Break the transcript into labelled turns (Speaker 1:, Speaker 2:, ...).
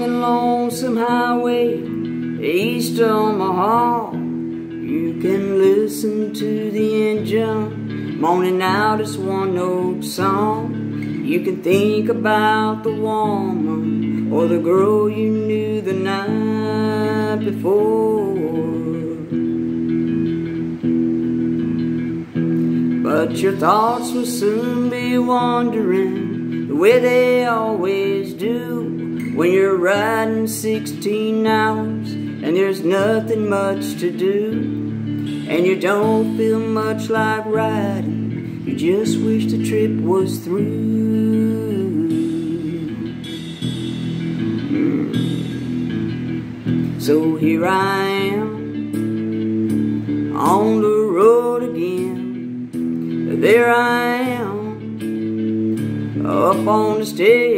Speaker 1: lonesome Highway, east of Omaha. You can listen to the engine moaning out its one note song. You can think about the woman or the girl you knew the night before. But your thoughts will soon be wandering the way they always do when you're riding 16 hours and there's nothing much to do. And you don't feel much like riding, you just wish the trip was through. So here I am on the road again. There I am up on the stage.